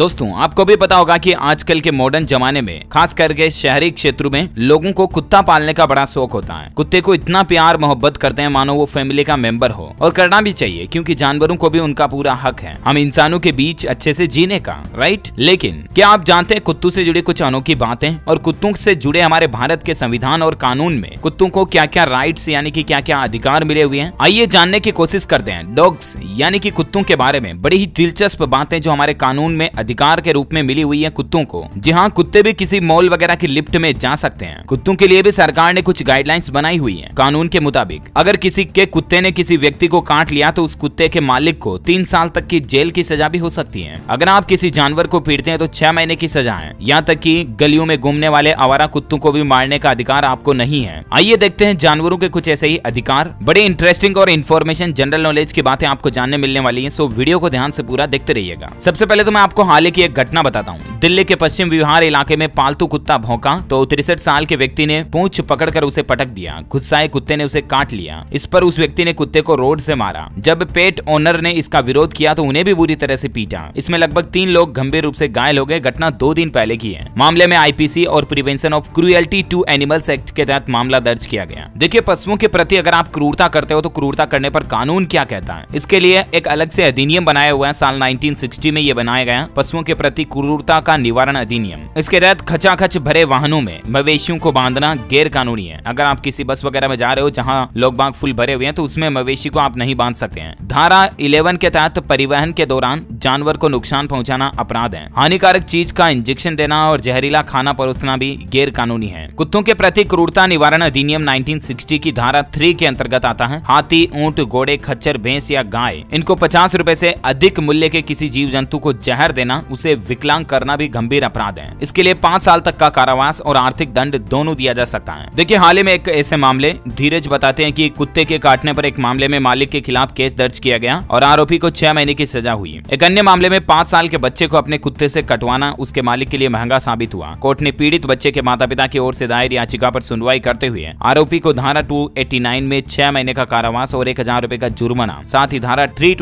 दोस्तों, आपको भी पता होगा कि आजकल के मॉडर्न जमाने में, खास करके शहरी क्षेत्रों में, लोगों को कुत्ता पालने का बड़ा शौक होता है। कुत्ते को इतना प्यार, मोहब्बत करते हैं, मानो वो फैमिली का मेंबर हो। और करना भी चाहिए, क्योंकि जानवरों को भी उनका पूरा हक है। हम इंसानों के बीच अच्छे से जीने का राइट लेकिन, क्या आप जानते हैं कुत्तों से जुड़ी कुछ अनोखी बातें? और कुत्तों से जुड़े हमारे भारत के संविधान और कानून में, कुत्तों को क्या क्या राइट्स यानी कि क्या क्या अधिकार मिले हुए हैं? आइए जानने की कोशिश करते हैं। डॉग्स यानी कि कुत्तों के बारे में, बड़ी ही दिलचस्प बातें जो हमारे कानून में अधिकार के रूप में मिली हुई है कुत्तों को। जी हाँ कुत्ते भी किसी मॉल वगैरह की लिफ्ट में जा सकते हैं। कुत्तों के लिए भी सरकार ने कुछ गाइडलाइंस बनाई हुई है, कानून के मुताबिक। अगर किसी के कुत्ते ने किसी व्यक्ति को काट लिया तो उस कुत्ते के मालिक को तीन साल तक की जेल की सजा भी हो सकती है। अगर आप किसी जानवर को पीटते हैं तो छह महीने की सजा है। यहाँ तक की गलियों में घूमने वाले आवारा कुत्तों को भी मारने का अधिकार आपको नहीं है। आइए देखते हैं जानवरों के कुछ ऐसे ही अधिकार। बड़े इंटरेस्टिंग और इन्फॉर्मेशन जनरल नॉलेज की बातें आपको जानने मिलने वाली है सो वीडियो को ध्यान से पूरा देखते रहिएगा। सबसे पहले तो मैं आपको हाल की एक घटना बताता हूँ। दिल्ली के पश्चिम विहार इलाके में पालतू कुत्ता भौंका तो तिरसठ साल के व्यक्ति ने पूंछ पकड़कर उसे पटक दिया। गुस्साए कुत्ते ने उसे काट लिया। इस पर उस व्यक्ति ने कुत्ते को रोड से मारा। जब पेट ओनर ने इसका विरोध किया तो उन्हें भी बुरी तरह से पीटा। इसमें लगभग तीन लोग गंभीर रूप से घायल हो गए। घटना दो दिन पहले की है। मामले में आईपीसी और prevention of cruelty to animals act के तहत मामला दर्ज किया गया। देखिए, पशुओं के प्रति अगर आप क्रूरता करते हो तो क्रूरता करने पर कानून क्या कहता है? इसके लिए एक अलग से अधिनियम बनाया हुआ है। साल 1960 में ये बनाया गया। पशुओं के प्रति क्रूरता का निवारण अधिनियम। इसके तहत खचाखच भरे वाहनों में मवेशियों को बांधना गैर कानूनी है। अगर आप किसी बस वगैरह में जा रहे हो जहाँ लोग बाग फुल भरे हुए हैं तो उसमें मवेशी को आप नहीं बाँध सकते हैं। धारा इलेवन के तहत परिवहन के दौरान जानवर को नुकसान पहुँचाना अपराध है। हानिकारक चीज़ का इंजेक्शन देना और जहरीला खाना परोसना भी गैर कानूनी है। कुत्तों के प्रति क्रूरता निवारण अधिनियम 1960 की धारा थ्री के अंतर्गत आता है। हाथी, ऊँट, घोड़े, खच्चर, भैंस या गाय, इनको पचास रूपए ऐसी अधिक मूल्य के किसी जीव जंतु को जहर देना उसे विकलांग करना भी गंभीर अपराध है। इसके लिए पाँच साल तक का कारावास और आर्थिक दंड दोनों दिया जा सकता है। देखिए, हाल ही में एक ऐसे मामले, धीरज बताते हैं कि कुत्ते के काटने पर एक मामले में मालिक के खिलाफ केस दर्ज किया गया और आरोपी को छह महीने की सजा हुई। एक अन्य मामले में पाँच साल के बच्चे को अपने कुत्ते से कटवाना, उसके मालिक के लिए महँगा साबित हुआ। कोर्ट ने पीड़ित बच्चे के माता पिता की ओर से दायर याचिका पर सुनवाई करते हुए आरोपी को धारा टू में छह महीने का कारावास और एक हज़ार रूपए का जुर्माना, साथ ही धारा थ्री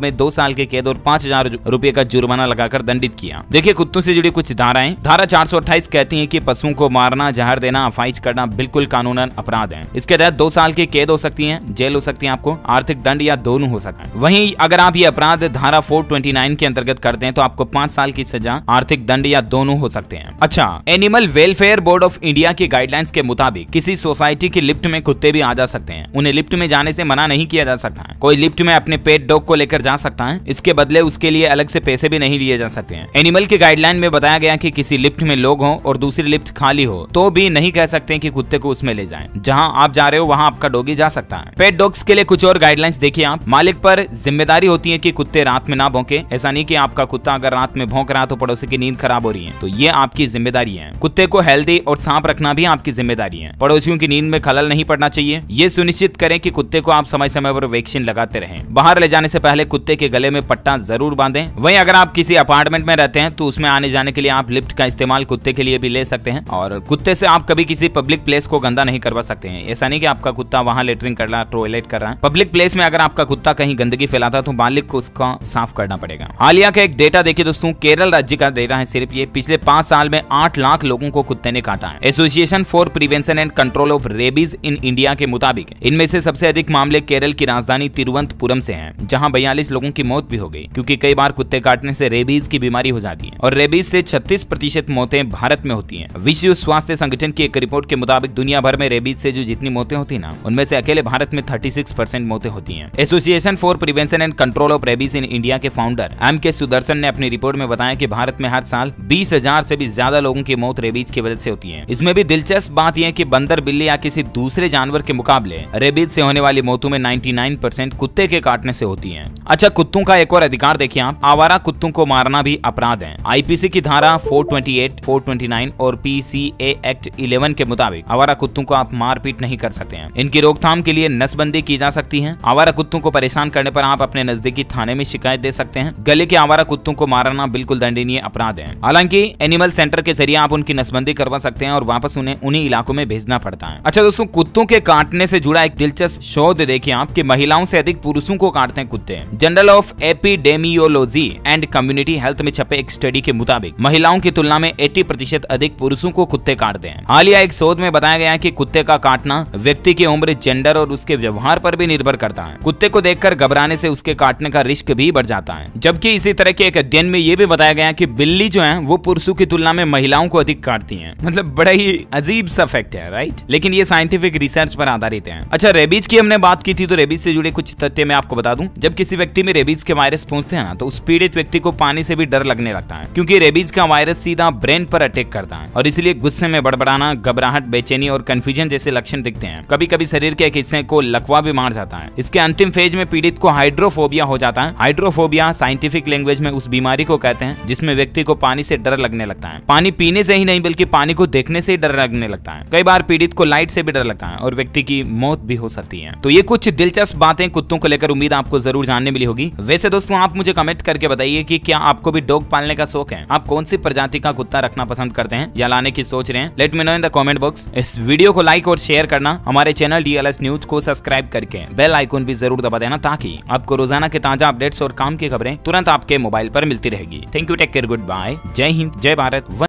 में दो साल के कैद और पाँच हज़ार रूपए का जुर्माना लगाकर दंडित किया। देखिए, कुत्तों से जुड़ी कुछ धाराएँ। धारा 428 कहती है कि पशुओं को मारना, जहर देना, अफाइज करना बिल्कुल कानूनन अपराध है। इसके तहत दो साल की कैद हो सकती है, जेल हो सकती है आपको, आर्थिक दंड या दोनों हो सकता है। वहीं अगर आप ये अपराध धारा 429 के अंतर्गत करते हैं तो आपको पाँच साल की सजा, आर्थिक दंड या दोनों हो सकते हैं। अच्छा animal welfare board of India की गाइडलाइंस के मुताबिक किसी सोसाइटी की लिफ्ट में कुत्ते भी आ जा सकते हैं। उन्हें लिफ्ट में जाने से मना नहीं किया जा सकता है। कोई लिफ्ट में अपने पेट डॉग को लेकर जा सकता है। इसके बदले उसके लिए अलग से पैसे भी नहीं लिए जा सकते हैं। एनिमल के गाइडलाइन में बताया गया कि किसी लिफ्ट में लोग हों और दूसरी लिफ्ट खाली हो तो भी नहीं कह सकते कि कुत्ते को उसमें ले जाएँ। जहाँ आप जा रहे हो, वहाँ आपका डोगी जा सकता है। पेट डॉग्स के लिए कुछ और गाइडलाइंस देखिए आप। मालिक पर ज़िम्मेदारी होती है कि कुत्ते रात में ना भौंके। ऐसा नहीं कि आपका कुत्ता अगर रात में भौंक रहा तो पड़ोसी की नींद खराब हो रही है। तो ये आपकी ज़िम्मेदारी है। कुत्ते को हेल्दी और सांप रखना भी आपकी ज़िम्मेदारी है। पड़ोसियों की नींद में खलल नहीं पड़ना चाहिए। ये सुनिश्चित करें कि कुत्ते को आप समय समय पर वैक्सीन लगाते रहें। बाहर ले जाने से पहले कुत्ते के गले में पट्टा ज़रूर बांधें। वहीं अगर आप किसी अपार्टमेंट में रहते हैं तो उसमें आने जाने के लिए आप लिफ्ट का इस्तेमाल कुत्ते के लिए भी ले सकते हैं और कुत्ते से आप कभी किसी पब्लिक प्लेस को गंदा नहीं करवा सकते हैं। ऐसा नहीं कि आपका कुत्ता वहाँ लेटरिंग कर रहा है टॉयलेट कर रहा है। पब्लिक प्लेस में अगर आपका कुत्ता कहीं गंदगी फैलाता तो मालिक को उसका साफ़ करना पड़ेगा। हालिया का एक डेटा देखिए दोस्तों केरल राज्य का डेटा है सिर्फ़ ये पिछले पाँच साल में आठ लाख लोगों को कुत्ते ने काटा है। Association for prevention and control of rabies in India के मुताबिक इनमें से सबसे अधिक मामले केरल की राजधानी तिरुवंतपुरम से हैं, जहाँ बयालीस लोगों की मौत भी हो गई क्योंकि कई बार कुत्ते काटने से रेबीज की बीमारी हो जाती है। और रेबीज से 36 प्रतिशत मौतें भारत में होती हैं। विश्व स्वास्थ्य संगठन की एक रिपोर्ट के मुताबिक दुनिया भर में रेबीज से जो जितनी मौतें होती ना, उनमें से अकेले भारत में 36 परसेंट मौतें होती है। Association for prevention and control of rabies in India के फाउंडर एम के सुदर्शन ने अपनी रिपोर्ट में बताया की भारत में हर साल बीस हज़ार भी ज़्यादा लोगों की मौत रेबीज की वजह से होती है। इसमें भी दिलचस्प बात यह की बंदर, बिल्ली या किसी दूसरे जानवर के मुकाबले रेबीज से होने वाली मौतों में 99 परसेंट कुत्ते के काटने से होती है। अच्छा कुत्तों का एक और अधिकार देखिए आप। आवारा कुत्तों को मारना भी अपराध है। आईपीसी की धारा 428, 429 और पीसीए एक्ट 11 के मुताबिक आवारा कुत्तों को आप मारपीट नहीं कर सकते हैं। इनकी रोकथाम के लिए नसबंदी की जा सकती है। आवारा कुत्तों को परेशान करने पर आप अपने नजदीकी थाने में शिकायत दे सकते हैं। गले के आवारा कुत्तों को मारना बिल्कुल दंडनीय अपराध है। हालाँकि एनिमल सेंटर के ज़रिए आप उनकी नसबंदी करवा सकते हैं और वापस उन्हें उन्हीं इलाकों में भेजना पड़ता है। अच्छा दोस्तों कुत्तों के काटने से जुड़ा एक दिलचस्प शोध देखिए आप कि महिलाओं से अधिक पुरुषों को काटते हैं कुत्ते। Journal of epidemiology and community community health में छपे एक स्टडी के मुताबिक, महिलाओं की तुलना में 80 प्रतिशत अधिक पुरुषों को कुत्ते काटते हैं। हालिया एक शोध में बताया गया कि कुत्ते का काटना व्यक्ति की उम्र जेंडर और उसके व्यवहार पर भी निर्भर करता है। कुत्ते को देखकर घबराने से उसके काटने का रिस्क भी बढ़ जाता है। जबकि इसी तरह के एक अध्ययन में ये भी बताया गया कि बिल्ली जो है, वो पुरुषों की तुलना में महिलाओं को अधिक काटती है। मतलब बड़ा ही अजीब सा फैक्ट है राइट लेकिन ये साइंटिफिक रिसर्च पर आधारित है। अच्छा रेबीज की हमने बात की थी तो रेबीज से जुड़े कुछ तथ्य मैं आपको बता दूँ। जब किसी व्यक्ति में रेबीज के वायरस पहुँचते हैं ना तो उस पीड़ित व्यक्ति को पानी से भी डर लगने लगता है, क्योंकि रेबीज का वायरस सीधा ब्रेन पर अटैक करता है, और इसलिए गुस्से में बड़बड़ाना, घबराहट, बेचैनी और कंफ्यूजन जैसे लक्षण दिखते हैं। कभी कभी शरीर के एक हिस्से को लकवा भी मार जाता है। इसके अंतिम फ़ेज़ में पीड़ित को हाइड्रोफोबिया हो जाता है। हाइड्रोफोबिया साइंटिफिक लैंग्वेज में उस बीमारी को कहते हैं, जिसमें व्यक्ति को पानी से डर लगने लगता है। पानी पीने से ही नहीं, बल्कि पानी को देखने से ही डर लगने लगता है। कई बार पीड़ित को लाइट से भी डर लगता है, और व्यक्ति की मौत भी हो सकती है। तो ये कुछ दिलचस्प बातें कुत्तों को लेकर उम्मीद आपको ज़रूर जानने मिली होगी। वैसे दोस्तों, आप मुझे कमेंट करके बताइए कि क्या आपको भी डॉग पालने का शौक है। आप कौन सी प्रजाति का कुत्ता रखना पसंद करते हैं या लाने की सोच रहे हैं? Let me know in the comment box इस वीडियो को लाइक और शेयर करना, हमारे चैनल डीएलएस न्यूज़ को सब्सक्राइब करके। बेल आइकोन भी ज़रूर दबा देना ताकि आपको रोज़ाना के ताज़ा अपडेट्स और काम की खबरें तुरंत आपके मोबाइल पर मिलती रहेगी। Thank you take care good bye जय हिंद, जय भारत.